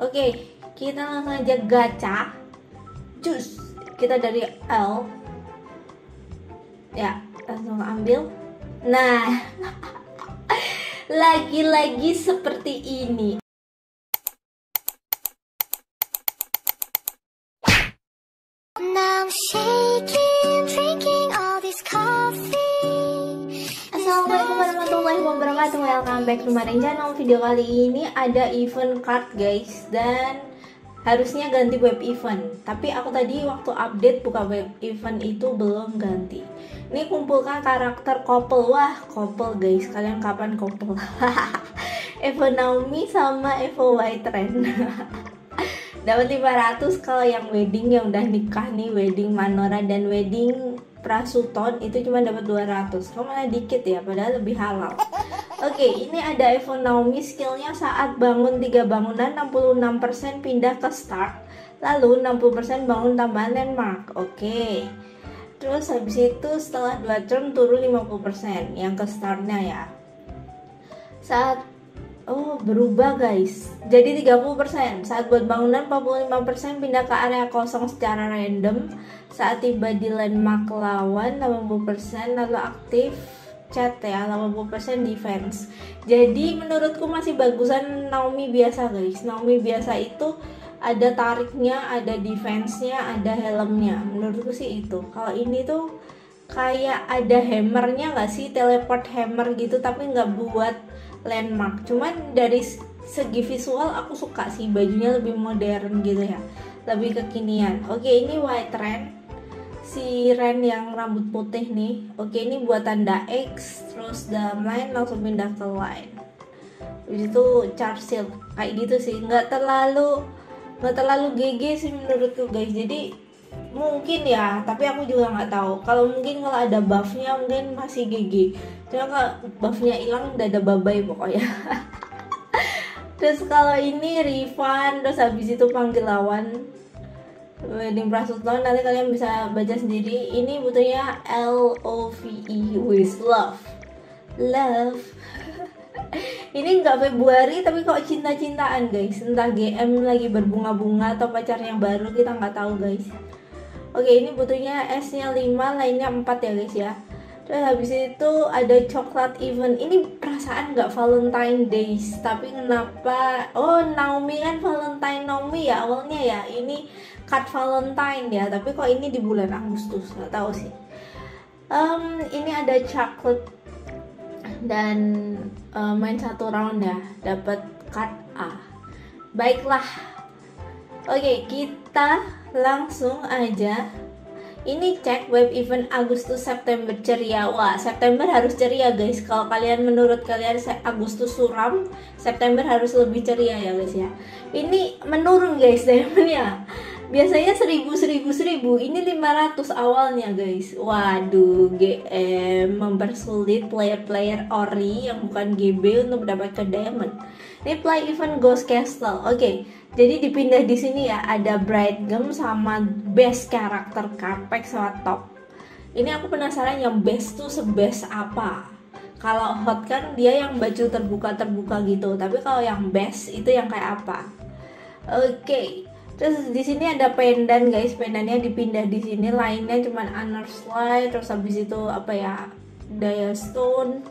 Oke, kita langsung aja gacha. Jus. Kita dari L. Ya, langsung ambil. Nah, lagi-lagi seperti ini. Warahmatullahi wabarakatuh. Welcome back to my channel Video kali ini ada event card guys. Dan harusnya ganti web event. Tapi aku tadi waktu update buka web event itu belum ganti. Ini kumpulkan karakter couple. Wah couple guys. Kalian kapan couple? Evo Naomi sama Evo White Trend dapat 500 kalau yang wedding yang udah nikah nih. Wedding Manora dan wedding Prasuton itu cuma dapat 200 kok malah dikit ya padahal lebih halal Oke ini ada Evo Naomi skillnya saat bangun 3 bangunan 66% pindah ke start lalu 60% bangun tambahan landmark Oke terus habis itu setelah 2 turn turun 50% yang ke startnya ya saat Oh, berubah guys. Jadi 30%. Saat buat bangunan 45% pindah ke area kosong secara random. Saat tiba di landmark lawan 80% lalu aktif chat ya 80% defense. Jadi menurutku masih bagusan Naomi biasa guys. Naomi biasa itu ada tariknya, ada defense-nya, ada helmnya. Menurutku sih itu. Kalau ini tuh kayak ada hammernya nggak sih teleport hammer gitu tapi nggak buat landmark cuman dari segi visual aku suka sih bajunya lebih modern gitu ya lebih kekinian oke ini white Ren si Ren yang rambut putih nih. Oke ini buat tanda X terus dalam line langsung pindah ke line itu shield kayak gitu sih nggak terlalu nggak terlalu GG sih menurutku guys. Jadi mungkin ya tapi aku juga nggak tahu. Kalau mungkin kalau ada buffnya mungkin masih GG cuma kalau buffnya hilang udah ada babai pokoknya. Terus kalau ini refund terus habis itu panggil lawan wedding prasuton nanti kalian bisa baca sendiri. Ini butuhnya L O V E with love. Love. Ini nggak Februari tapi kok cinta-cintaan guys. Entah GM lagi berbunga-bunga atau pacar yang baru kita nggak tahu guys. Oke ini butuhnya S nya 5 lainnya 4 ya guys ya Terus habis itu ada coklat event. Ini perasaan nggak Valentine Days Tapi kenapa? Oh Naomi kan Valentine Naomi ya awalnya ya. Ini card Valentine ya Tapi kok ini di bulan Agustus? Nggak tahu sih. Um, Ini ada coklat Dan uh, main satu round ya Dapat card A. Baiklah. Oke kita langsung aja ini cek web event Agustus September ceria. Wah September harus ceria guys. Kalau kalian menurut kalian Agustus suram September harus lebih ceria ya guys ya. Ini menurun guys diamondnya biasanya 1000 1000 1000 ini 500 awalnya guys. Waduh GM mempersulit player-player ori yang bukan GB untuk mendapatkan diamond. Play event Ghost Castle. Oke okay jadi dipindah di sini ya. Ada bright gem sama best karakter capex sama top. Ini aku penasaran yang best tuh sebest apa? Kalau hot kan dia yang baju terbuka terbuka gitu. Tapi kalau yang best itu yang kayak apa? Oke okay. Terus di sini ada pendan guys. Pendannya dipindah di sini. Lainnya cuman honor slide terus habis itu apa ya daya stone.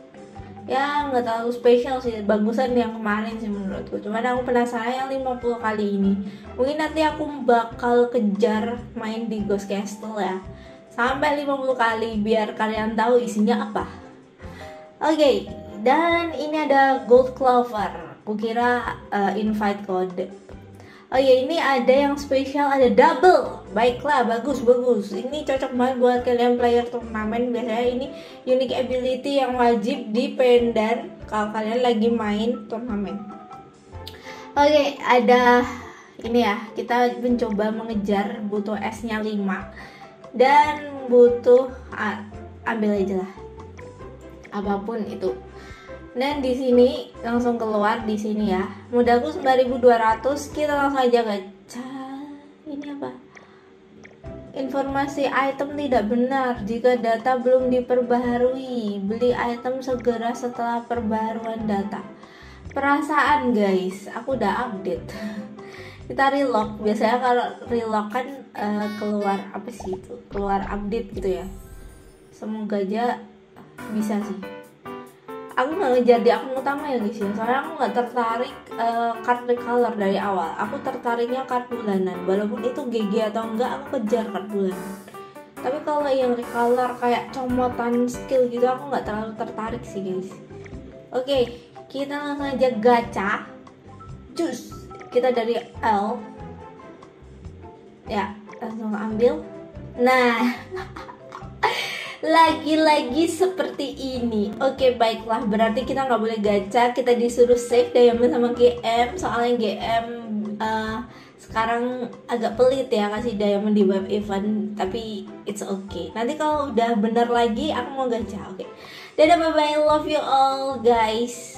Ya nggak terlalu spesial sih. Bagusan yang kemarin sih menurutku. Cuman aku penasaran yang 50 kali ini. Mungkin nanti aku bakal kejar main di Ghost Castle ya. Sampai 50 kali biar kalian tahu isinya apa. Oke okay, dan ini ada gold clover. Kukira uh, invite code Oh ya ini ada yang spesial ada double. Baiklah bagus bagus. Ini cocok banget buat kalian player turnamen. Biasanya ini unique ability yang wajib di pendan Kalau kalian lagi main turnamen. Oke okay, ada ini ya. Kita mencoba mengejar butuh S nya 5 Dan butuh ah, ambil aja lah. Apa pun itu dan di sini langsung keluar di sini ya. Modalku 9200 kita langsung aja gacha ini apa? Informasi item tidak benar jika data belum diperbaharui. Beli item segera setelah perbaharuan data. Perasaan guys. Aku udah update. Kita relock. Biasanya kalau relock kan eh, keluar apa sih itu? Keluar update gitu ya. Semoga aja bisa sih aku nggak ngejar di akun utama ya guys ya soalnya aku nggak tertarik eh, card recolor dari awal. Aku tertariknya card bulanan. Walaupun itu GG atau enggak aku kejar card bulanan. Tapi kalau yang recolor kayak comotan skill gitu aku nggak terlalu tertarik sih guys. Oke kita langsung aja gacha. Jus. Kita dari L. Ya langsung ambil. Nah lagi-lagi seperti ini. Oke baiklah. Berarti kita nggak boleh gacha. Kita disuruh save diamond sama GM soalnya GM eh, sekarang agak pelit ya kasih diamond di web event tapi it's okay. Nanti kalau udah bener lagi aku mau gacha. Oke. Dadah bye bye love you all guys.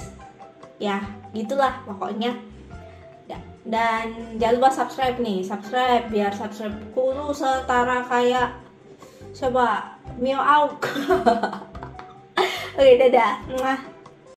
Ya gitulah pokoknya. Ya, dan jangan lupa subscribe nih. Subscribe biar subscribe kudu setara kayak siapa Mio Auk oke dadah Mwah.